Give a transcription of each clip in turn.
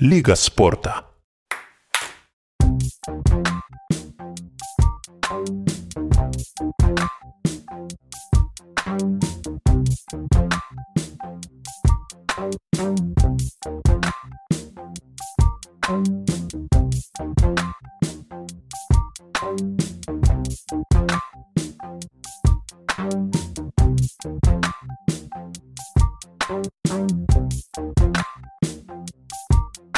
Лига спорта. Thank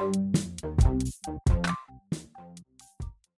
Bye.